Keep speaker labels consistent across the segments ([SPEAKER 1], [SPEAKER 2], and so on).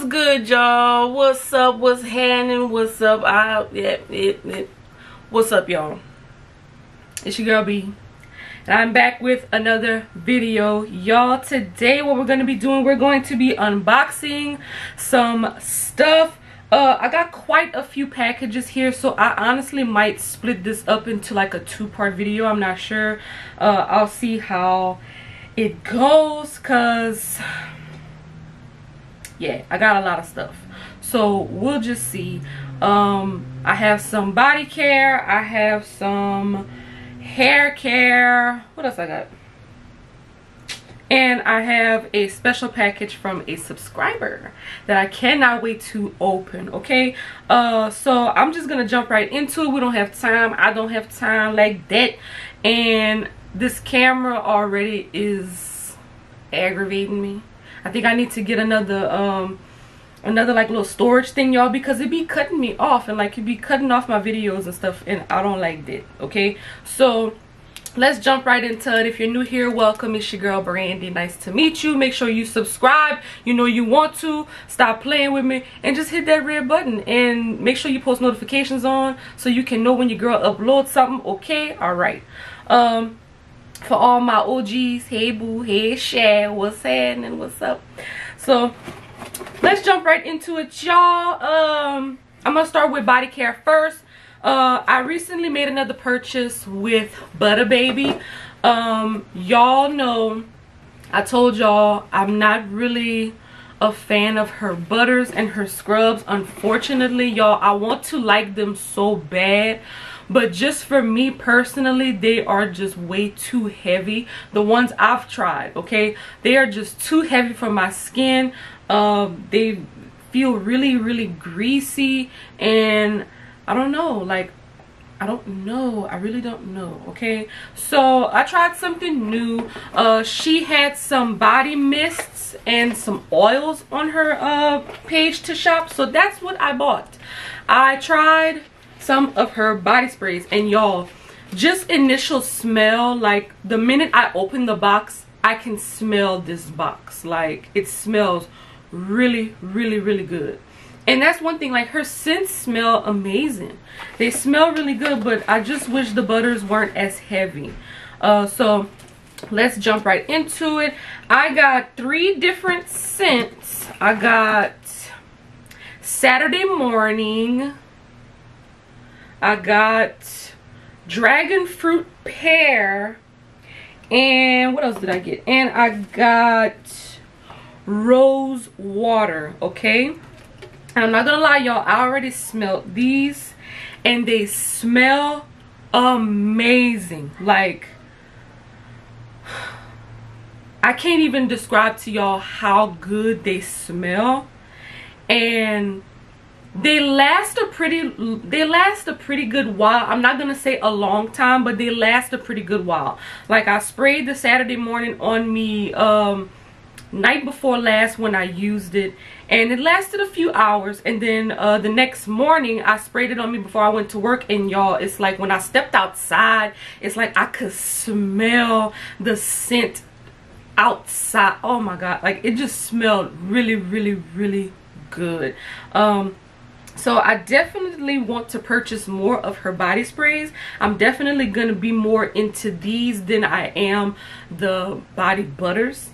[SPEAKER 1] what's good y'all? What's up? What's happening? What's up? I, it, it, it. what's up y'all? It's your girl b. And i'm back with another video. Y'all today what we're going to be doing we're going to be unboxing some stuff. Uh i got quite a few packages here so i honestly might split this up into like a two-part video. I'm not sure. Uh i'll see how it goes because yeah i got a lot of stuff. So we'll just see. Um i have some body care. I have some hair care. What else i got? And I have a special package from a subscriber that I cannot wait to open okay? Uh so I'm just gonna jump right into it. We don't have time. I don't have time like that. And this camera already is aggravating me I think I need to get another um another like little storage thing y'all because it be cutting me off and like it be cutting off my videos and stuff and I don't like that okay? So let's jump right into it. If you're new here welcome. It's your girl brandy. Nice to meet you. Make sure you subscribe. You know you want to. Stop playing with me. And just hit that red button and make sure you post notifications on so you can know when your girl uploads something okay? All right. Um for all my OGs, hey boo, hey share, what's happening, what's up? So let's jump right into it, y'all. Um, I'm gonna start with body care first. Uh, I recently made another purchase with Buttah Baby. Um, y'all know I told y'all I'm not really a fan of her butters and her scrubs. Unfortunately, y'all, I want to like them so bad but just for me personally they are just way too heavy the ones i've tried okay they are just too heavy for my skin um they feel really really greasy and i don't know like I don't know. I really don't know. Okay. So I tried something new. Uh, she had some body mists and some oils on her uh, page to shop. So that's what I bought. I tried some of her body sprays. And y'all just initial smell like the minute i open the box i can smell this box. Like it smells really really really good. And that's one thing like her scents smell amazing. They smell really good but i just wish the butters weren't as heavy. Uh so let's jump right into it. I got three different scents. I got saturday morning I got dragon fruit pear. And what else did I get? And I got rose water, okay? I'm not gonna lie, y'all, I already smelled these and they smell amazing. Like, I can't even describe to y'all how good they smell. And they last a pretty they last a pretty good while. I'm not gonna say a long time but they last a pretty good while. Like i sprayed the saturday morning on me um night before last when i used it and it lasted a few hours and then uh the next morning i sprayed it on me before i went to work and y'all it's like when i stepped outside it's like i could smell the scent outside. Oh my god like it just smelled really really really good. Um so i definitely want to purchase more of her body sprays. I'm definitely going to be more into these than i am the body butters.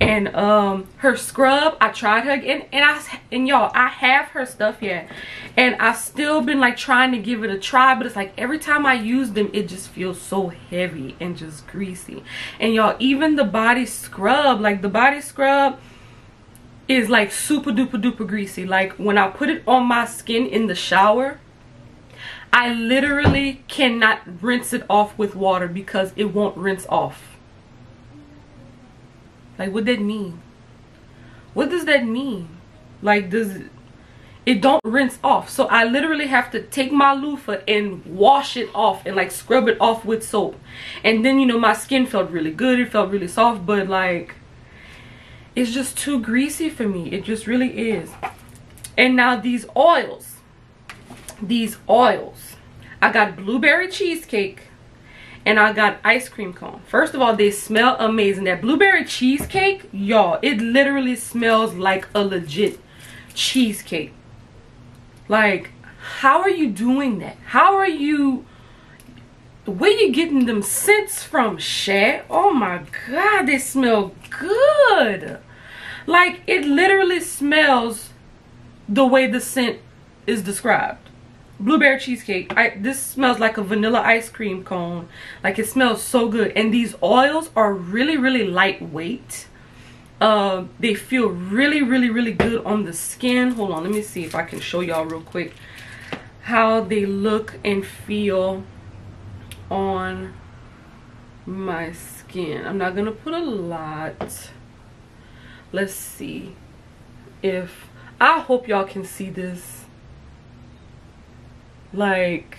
[SPEAKER 1] And um her scrub i tried her again and i and y'all i have her stuff yet. And i've still been like trying to give it a try but it's like every time i use them it just feels so heavy and just greasy. And y'all even the body scrub like the body scrub is like super duper duper greasy. Like when i put it on my skin in the shower i literally cannot rinse it off with water because it won't rinse off. Like what that mean? What does that mean? Like does it don't rinse off. So i literally have to take my loofah and wash it off and like scrub it off with soap. And then you know my skin felt really good. It felt really soft but like it's just too greasy for me. It just really is. And now these oils. These oils. I got blueberry cheesecake and i got ice cream cone. First of all they smell amazing. That blueberry cheesecake y'all it literally smells like a legit cheesecake. Like, how are you doing that? How are you where you getting them scents from, Shat? Oh my god, they smell good. Like it literally smells the way the scent is described. Blueberry cheesecake. I this smells like a vanilla ice cream cone. Like it smells so good. And these oils are really, really lightweight. Uh, they feel really, really, really good on the skin. Hold on, let me see if I can show y'all real quick how they look and feel on my skin. I'm not gonna put a lot. Let's see if I hope y'all can see this. Like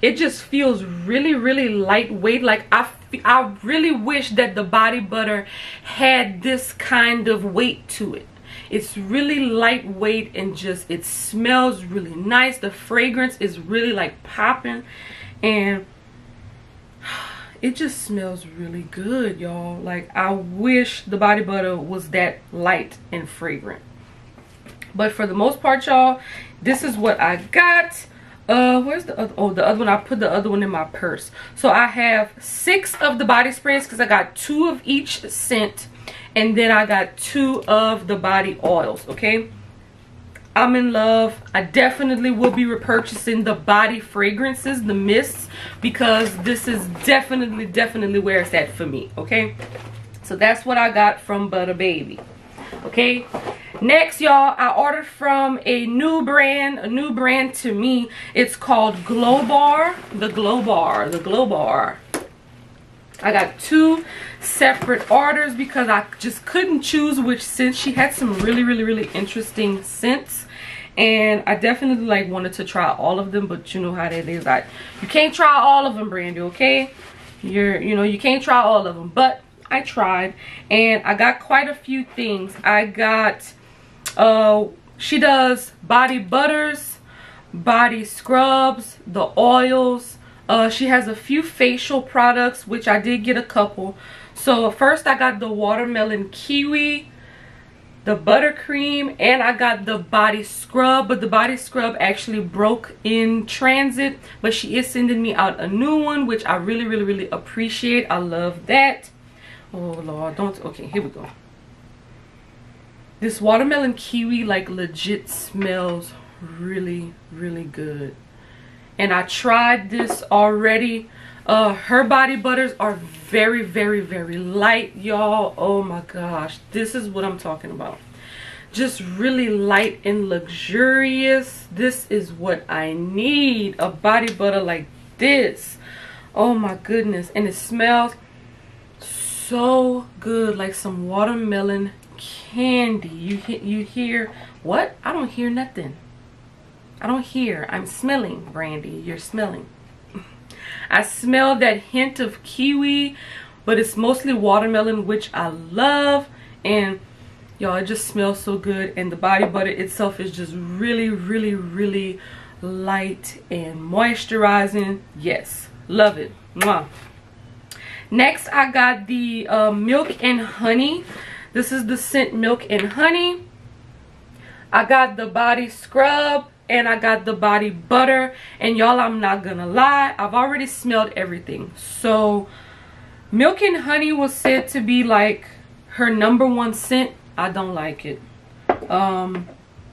[SPEAKER 1] it just feels really really lightweight like I I really wish that the body butter had this kind of weight to it it's really lightweight and just it smells really nice the fragrance is really like popping and it just smells really good y'all. Like i wish the body butter was that light and fragrant. But for the most part y'all this is what i got. Uh where's the other oh the other one. I put the other one in my purse. So i have six of the body sprays because i got two of each scent. And then i got two of the body oils okay I'm in love. I definitely will be repurchasing the body fragrances, the mists, because this is definitely, definitely where it's at for me, okay? So that's what I got from Buttah Baby, okay? Next, y'all, I ordered from a new brand, a new brand to me. It's called Glow Bar, the Glow Bar, the Glow Bar. I got two separate orders because I just couldn't choose which scent. She had some really, really, really interesting scents. And I definitely like wanted to try all of them but you know how that is. Like you can't try all of them Brandy okay? You're you know you can't try all of them. But I tried and I got quite a few things. I got uh she does body butters body scrubs the oils. Uh she has a few facial products which I did get a couple so first I got the watermelon kiwi the buttercream and I got the body scrub but the body scrub actually broke in transit but she is sending me out a new one which I really really really appreciate. I love that. Oh lord don't okay here we go. This watermelon kiwi like legit smells really really good. And I tried this already uh her body butters are very very very light y'all. Oh my gosh. This is what i'm talking about. Just really light and luxurious. This is what i need. A body butter like this. Oh my goodness. And it smells so good like some watermelon candy. You you hear what? I don't hear nothing. I don't hear. I'm smelling brandy. You're smelling I smell that hint of kiwi, but it's mostly watermelon, which I love. And y'all, it just smells so good. And the body butter itself is just really, really, really light and moisturizing. Yes, love it. Mwah. Next, I got the uh, Milk and Honey. This is the scent Milk and Honey. I got the body scrub and I got the body butter. And y'all I'm not gonna lie I've already smelled everything. So milk and honey was said to be like her number one scent. I don't like it. Um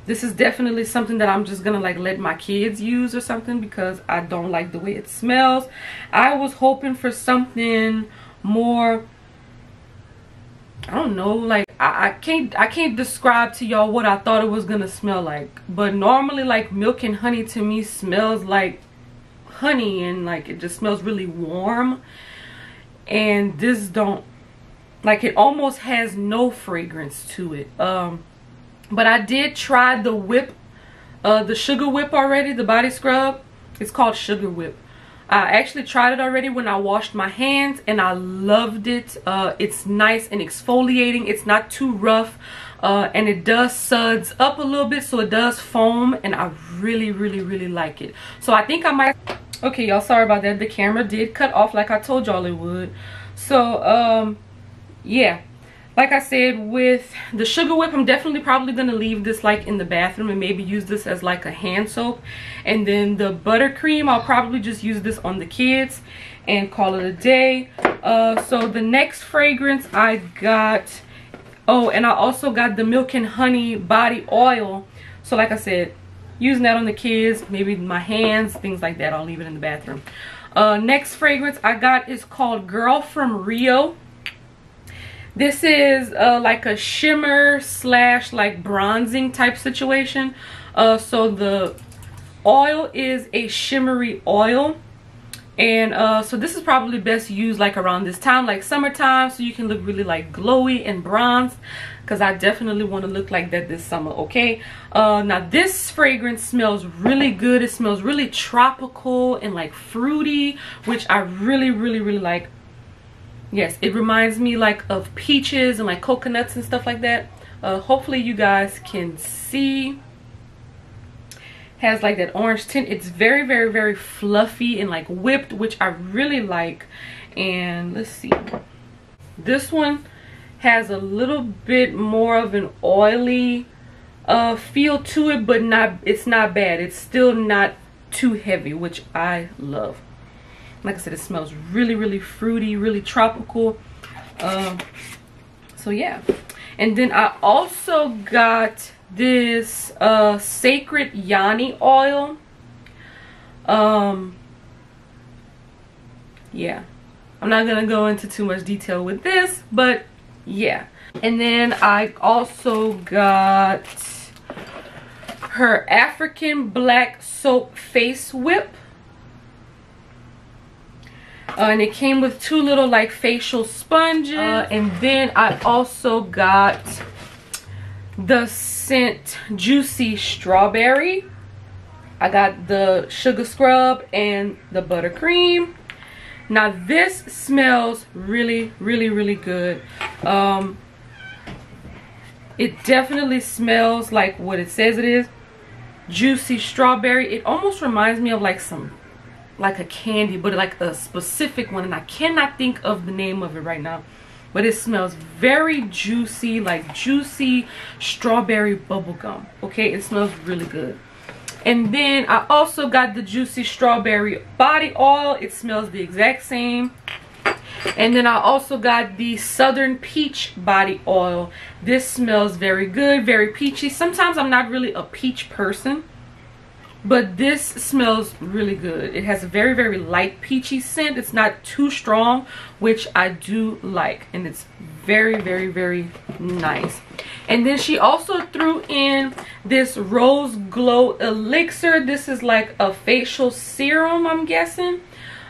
[SPEAKER 1] this is definitely something that I'm just gonna like let my kids use or something because I don't like the way it smells. I was hoping for something more I don't know like I, I can't I can't describe to y'all what I thought it was gonna smell like. But normally like milk and honey to me smells like honey and like it just smells really warm. And this don't like it almost has no fragrance to it. Um but I did try the whip uh the sugar whip already the body scrub. It's called sugar whip I actually tried it already when I washed my hands and I loved it. Uh, it's nice and exfoliating. It's not too rough uh, and it does suds up a little bit so it does foam and I really, really, really like it. So I think I might... Okay, y'all, sorry about that. The camera did cut off like I told y'all it would. So, um, yeah. Like I said with the sugar whip I'm definitely probably gonna leave this like in the bathroom and maybe use this as like a hand soap. And then the buttercream I'll probably just use this on the kids and call it a day. Uh, so the next fragrance I got oh and I also got the milk and honey body oil. So like I said using that on the kids maybe my hands things like that I'll leave it in the bathroom. Uh, next fragrance I got is called Girl from Rio this is uh, like a shimmer slash like bronzing type situation. Uh, so the oil is a shimmery oil. And uh, so this is probably best used like around this time like summertime so you can look really like glowy and bronze because I definitely want to look like that this summer okay? Uh, now this fragrance smells really good. It smells really tropical and like fruity which I really really really like yes it reminds me like of peaches and like coconuts and stuff like that. Uh, hopefully you guys can see. Has like that orange tint. It's very very very fluffy and like whipped which i really like. And let's see. This one has a little bit more of an oily uh feel to it but not it's not bad. It's still not too heavy which i love like i said it smells really really fruity really tropical. Um so yeah. And then i also got this uh sacred yoni oil. Um yeah. I'm not gonna go into too much detail with this but yeah. And then i also got her african black soap face whip uh, and it came with two little like facial sponges uh, and then i also got the scent Juicy Strawberry. I got the sugar scrub and the buttercream. Now this smells really, really, really good. Um, it definitely smells like what it says it is. Juicy strawberry. It almost reminds me of like some, like a candy, but like a specific one. And I cannot think of the name of it right now but it smells very juicy like juicy strawberry bubblegum okay it smells really good and then i also got the juicy strawberry body oil it smells the exact same and then I also got the Southern Peach Body Oil. This smells very good, very peachy. Sometimes I'm not really a peach person but this smells really good. It has a very very light peachy scent. It's not too strong which i do like. And it's very very very nice. And then she also threw in this rose glow elixir. This is like a facial serum i'm guessing.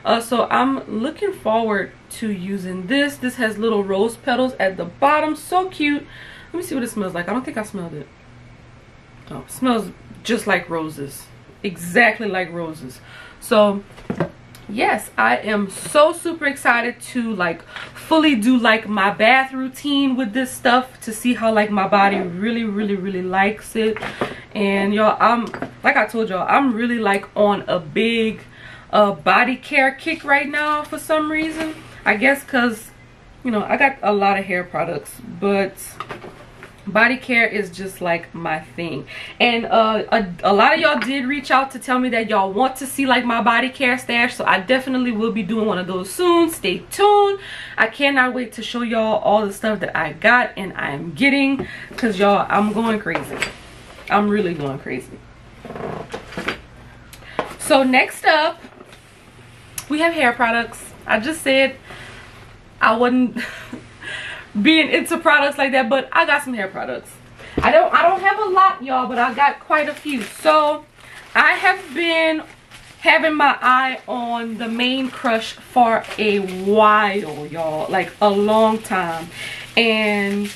[SPEAKER 1] Uh, so i'm looking forward to using this. This has little rose petals at the bottom. So cute. Let me see what it smells like. I don't think i smelled it. Oh it smells just like roses exactly like roses. So yes i am so super excited to like fully do like my bath routine with this stuff to see how like my body really really really likes it. And y'all i'm like i told y'all i'm really like on a big uh body care kick right now for some reason. I guess because you know i got a lot of hair products but body care is just like my thing. And uh, a, a lot of y'all did reach out to tell me that y'all want to see like my body care stash. So i definitely will be doing one of those soon. Stay tuned. I cannot wait to show y'all all the stuff that i got and i'm getting. Because y'all i'm going crazy. I'm really going crazy. So next up we have hair products. I just said i wouldn't being into products like that but i got some hair products. I don't i don't have a lot y'all but i got quite a few. So i have been having my eye on the Mane Krush for a while y'all like a long time. And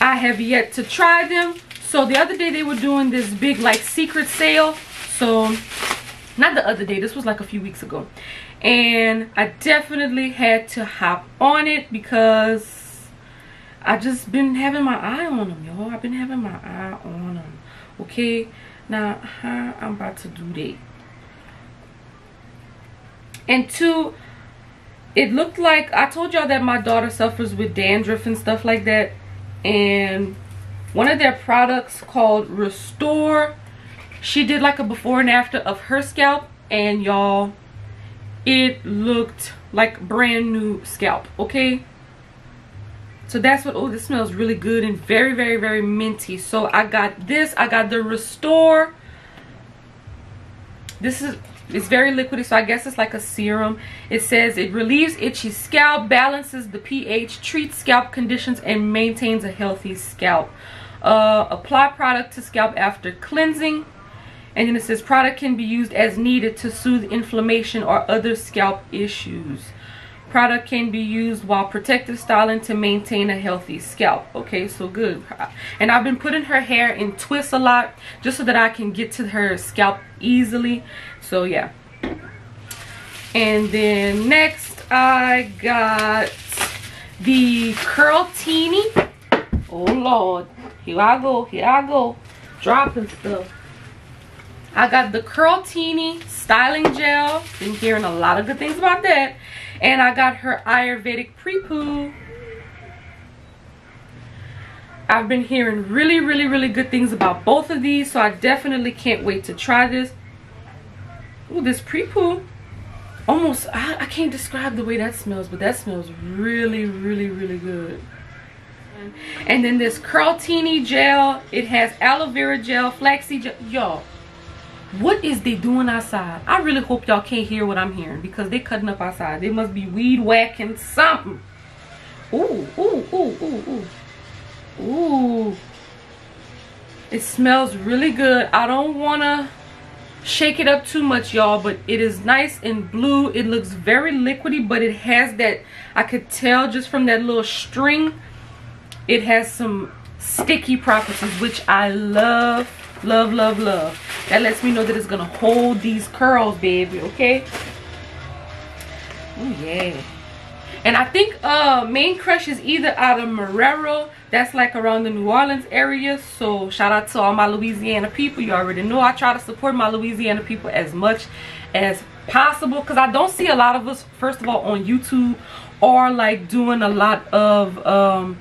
[SPEAKER 1] i have yet to try them. So the other day they were doing this big like secret sale. So not the other day this was like a few weeks ago. And i definitely had to hop on it because I just been having my eye on them, y'all. I've been having my eye on them. Okay? Now, how I'm about to do that. And two, it looked like, I told y'all that my daughter suffers with dandruff and stuff like that. and one of their products called Restore. She did like a before and after of her scalp and y'all, it looked like brand new scalp, okay? So that's what, oh, this smells really good and very, very, very minty. So I got this, I got the Restore. This is, it's very liquidy, so I guess it's like a serum. It says it relieves itchy scalp, balances the pH, treats scalp conditions, and maintains a healthy scalp. Uh, apply product to scalp after cleansing. And then it says product can be used as needed to soothe inflammation or other scalp issues. Product can be used while protective styling to maintain a healthy scalp. Okay, so good. And I've been putting her hair in twists a lot just so that I can get to her scalp easily. So yeah. And then next I got the Curltini. Oh Lord. Here I go. Here I go. Dropping stuff. I got the Curltini Styling Gel. Been hearing a lot of good things about that. And I got her Ayurvedic Pre-Poo. I've been hearing really, really, really good things about both of these. So I definitely can't wait to try this. Ooh, this Pre-Poo. Almost, I, I can't describe the way that smells. But that smells really, really, really good. And then this Curltini gel. It has aloe vera gel, flaxseed gel. Y'all, what is they doing outside? I really hope y'all can't hear what I'm hearing because they cutting up outside. They must be weed whacking something. Ooh, ooh, ooh, ooh, ooh. Ooh. It smells really good. I don't want to shake it up too much, y'all, but it is nice and blue. It looks very liquidy, but it has that, I could tell just from that little string it has some sticky properties, which I love, love, love, love. That lets me know that it's to hold these curls, baby, okay? Oh, yeah. And I think uh, Mane Krush is either out of Marrero. That's like around the New Orleans area. So shout out to all my Louisiana people. You already know I try to support my Louisiana people as much as possible. Because I don't see a lot of us, first of all, on YouTube. Or like doing a lot of... Um,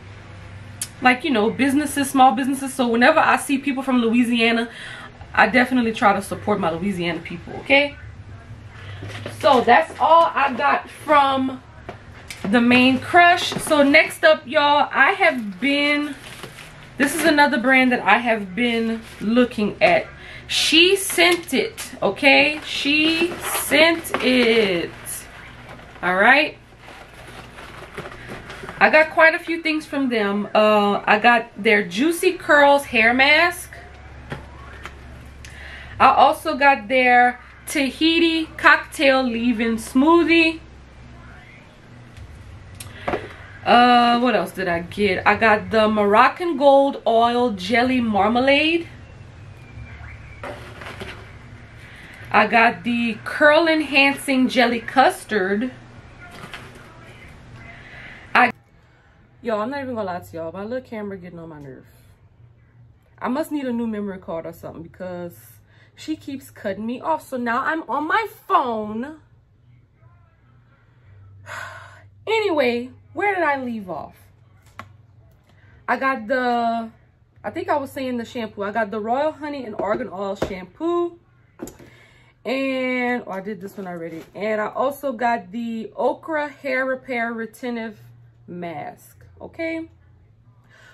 [SPEAKER 1] like you know businesses small businesses. So whenever i see people from louisiana i definitely try to support my louisiana people okay? So that's all i got from the Mane Krush. So next up y'all i have been this is another brand that i have been looking at. She ScentIt okay? She ScentIt. All right I got quite a few things from them. Uh, I got their Juicy Curls hair mask. I also got their Tahiti cocktail leave-in smoothie. Uh, what else did I get? I got the Moroccan Gold Oil Jelly Marmalade. I got the Curl Enhancing Jelly Custard. Y'all, I'm not even gonna lie to y'all. My little camera getting on my nerve. I must need a new memory card or something because she keeps cutting me off. So now I'm on my phone. anyway, where did I leave off? I got the, I think I was saying the shampoo. I got the Royal Honey and Argan Oil shampoo. And, oh, I did this one already. And I also got the Okra Hair Repair Retentive Mask okay?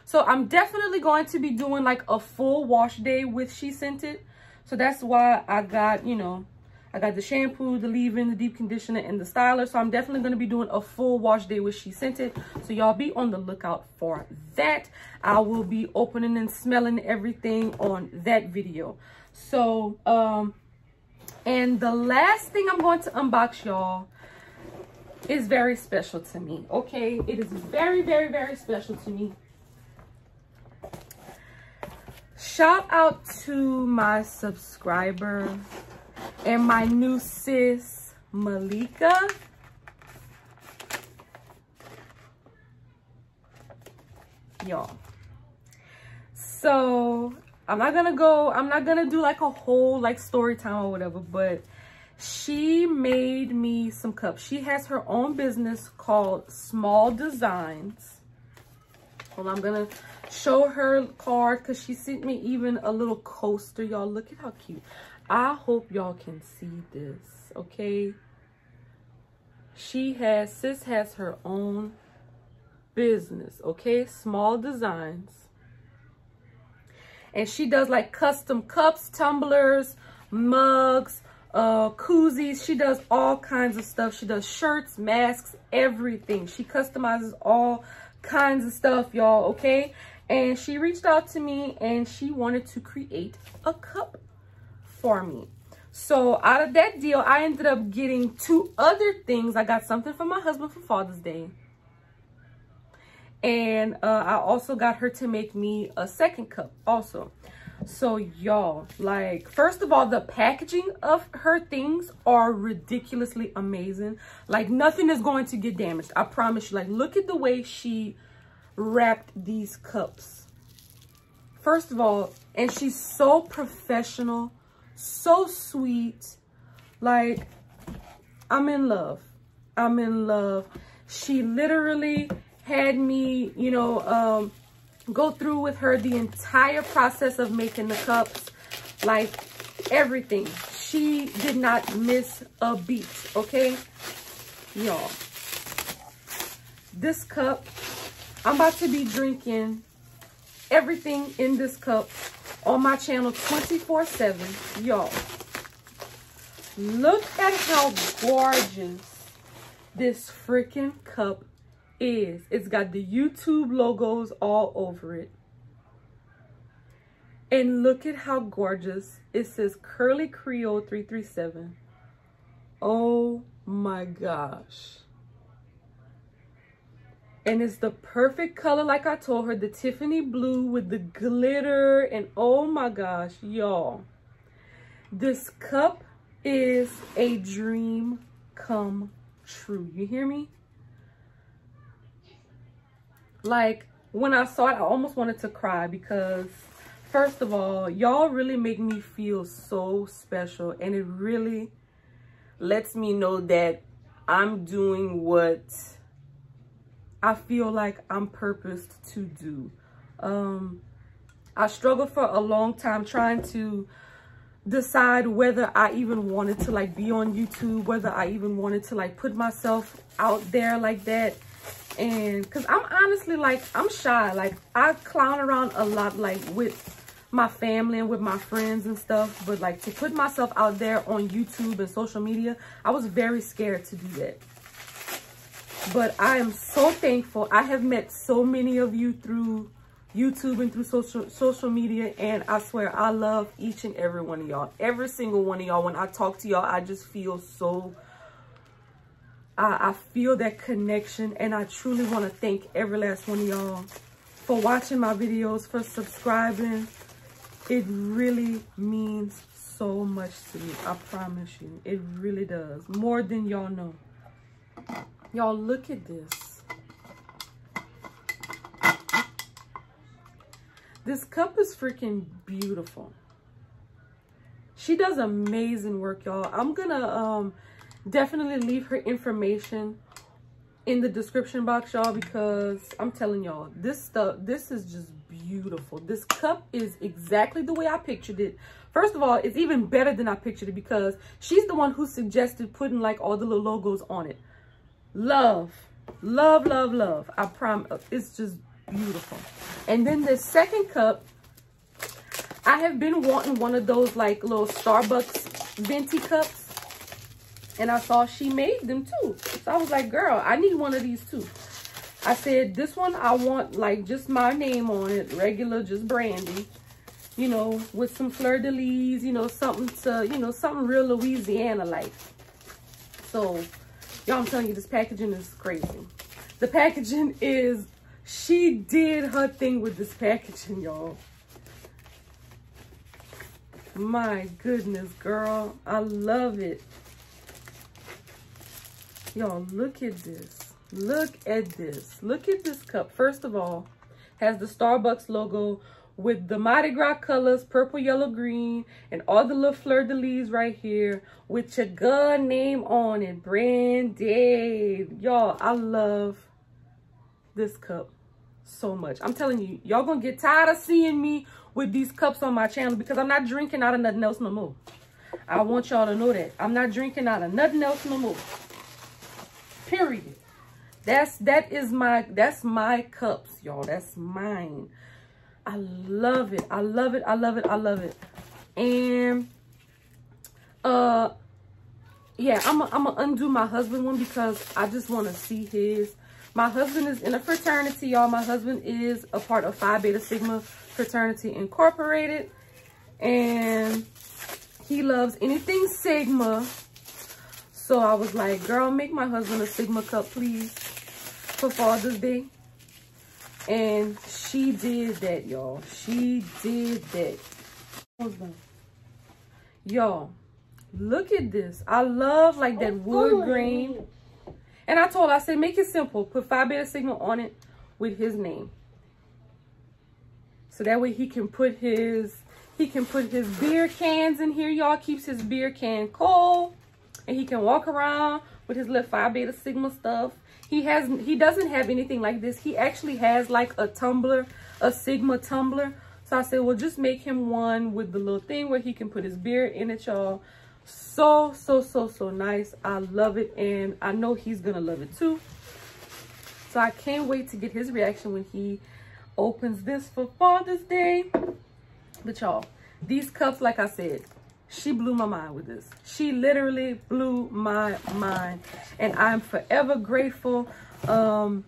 [SPEAKER 1] So i'm definitely going to be doing like a full wash day with She ScentIt so that's why i got you know i got the shampoo the leave-in the deep conditioner and the styler. So i'm definitely going to be doing a full wash day with She ScentIt so y'all be on the lookout for that. I will be opening and smelling everything on that video. So um and the last thing i'm going to unbox y'all is very special to me okay? It is very very very special to me. Shout out to my subscriber and my new sis malika. Y'all. So i'm not gonna go i'm not gonna do like a whole like story time or whatever but she made me some cups. She has her own business called Small Designs. Well, I'm gonna show her card because she sent me even a little coaster. Y'all, look at how cute. I hope y'all can see this, okay? She has, sis has her own business, okay? Small designs. And she does like custom cups, tumblers, mugs, uh, koozies. She does all kinds of stuff. She does shirts, masks, everything. She customizes all kinds of stuff, y'all, okay? And she reached out to me and she wanted to create a cup for me. So out of that deal, I ended up getting two other things. I got something for my husband for Father's Day. And uh, I also got her to make me a second cup also. So y'all, like, first of all, the packaging of her things are ridiculously amazing. Like, nothing is going to get damaged. I promise you. Like, look at the way she wrapped these cups. First of all, and she's so professional, so sweet. Like, I'm in love. I'm in love. She literally had me, you know, um, go through with her the entire process of making the cups, like everything. She did not miss a beat, okay? Y'all, this cup, I'm about to be drinking everything in this cup on my channel 24-7. Y'all, look at how gorgeous this freaking cup is. It's got the YouTube logos all over it. And look at how gorgeous. It says Curly Creole 337. Oh my gosh. And it's the perfect color like I told her. The Tiffany blue with the glitter. And oh my gosh, y'all. This cup is a dream come true. You hear me? Like, when I saw it, I almost wanted to cry because, first of all, y'all really make me feel so special. And it really lets me know that I'm doing what I feel like I'm purposed to do. Um, I struggled for a long time trying to decide whether I even wanted to like be on YouTube, whether I even wanted to like put myself out there like that and because i'm honestly like i'm shy. Like i clown around a lot like with my family and with my friends and stuff. But like to put myself out there on youtube and social media i was very scared to do that. But i am so thankful. I have met so many of you through youtube and through social social media. And i swear i love each and every one of y'all. Every single one of y'all. When i talk to y'all i just feel so I, feel that connection and I truly want to thank every last one of y'all for watching my videos, for subscribing. It really means so much to me. I promise you. It really does. More than y'all know. Y'all look at this. This cup is freaking beautiful. She does amazing work, y'all. I'm gonna um definitely leave her information in the description box y'all because i'm telling y'all this stuff this is just beautiful. This cup is exactly the way i pictured it. First of all it's even better than i pictured it because she's the one who suggested putting like all the little logos on it. Love. Love love love. I promise it's just beautiful. And then the second cup i have been wanting one of those like little starbucks venti cups and I saw she made them too. So I was like, girl, I need one of these too. I said, this one I want like just my name on it, regular, just brandy. You know, with some fleur-de-lis, you know, something to, you know, something real Louisiana-like. So, y'all, I'm telling you, this packaging is crazy. The packaging is, she did her thing with this packaging, y'all. My goodness, girl. I love it. Y'all, look at this. Look at this. Look at this cup. First of all, has the Starbucks logo with the Mardi Gras colors, purple, yellow, green, and all the little fleur-de-lis right here with your good name on it. Brandy. Y'all, I love this cup. so much. I'm telling you, y'all gonna get tired of seeing me with these cups on my channel because I'm not drinking out of nothing else no more. I want y'all to know that. I'm not drinking out of nothing else no more. Period. That's that is my that's my cups, y'all. That's mine. I love it. I love it. I love it. I love it. And uh yeah, I'm gonna undo my husband one because I just want to see his. My husband is in a fraternity, y'all. My husband is a part of Phi Beta Sigma Fraternity Incorporated. And he loves anything Sigma. So I was like, girl, make my husband a Sigma cup, please, for Father's Day. And she did that, y'all. She did that. Y'all, look at this. I love like that wood grain. And I told her, I said, make it simple. Put Phi Beta Sigma on it with his name. So that way he can put his he can put his beer cans in here, y'all. Keeps his beer can cold. And he can walk around with his little Phi Beta Sigma stuff. He has he doesn't have anything like this. He actually has like a tumbler, a Sigma tumbler. So I said, well, just make him one with the little thing where he can put his beer in it, y'all. So, so, so, so nice. I love it. And I know he's going to love it too. So I can't wait to get his reaction when he opens this for Father's Day. But y'all, these cups, like I said, she blew my mind with this. She literally blew my mind. And I'm forever grateful. Um,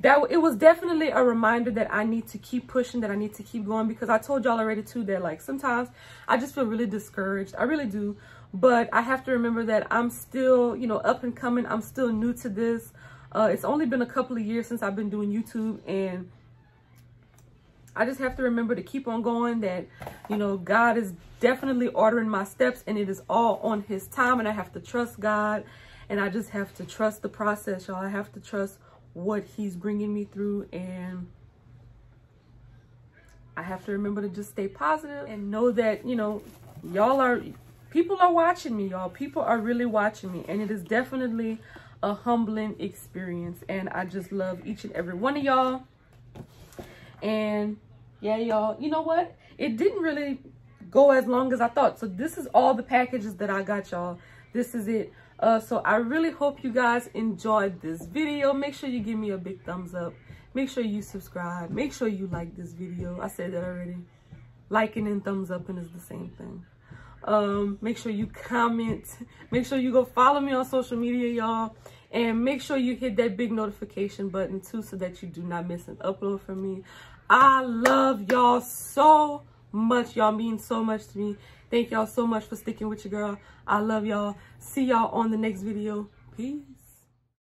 [SPEAKER 1] that it was definitely a reminder that I need to keep pushing, that I need to keep going because I told y'all already too that like sometimes I just feel really discouraged. I really do. But I have to remember that I'm still, you know, up and coming. I'm still new to this. Uh, it's only been a couple of years since I've been doing YouTube and I just have to remember to keep on going that, you know, God is definitely ordering my steps and it is all on his time and I have to trust God and I just have to trust the process, y'all. I have to trust what he's bringing me through and I have to remember to just stay positive and know that, you know, y'all are, people are watching me, y'all. People are really watching me and it is definitely a humbling experience and I just love each and every one of y'all. And yeah, y'all, you know what? It didn't really go as long as I thought. So this is all the packages that I got, y'all. This is it. Uh, so I really hope you guys enjoyed this video. Make sure you give me a big thumbs up. Make sure you subscribe. Make sure you like this video. I said that already. Liking and thumbs up and is the same thing. Um, make sure you comment. Make sure you go follow me on social media, y'all. And make sure you hit that big notification button too so that you do not miss an upload from me. I love y'all so much. Y'all mean so much to me. Thank y'all so much for sticking with your girl. I love y'all. See y'all on the next video. Peace.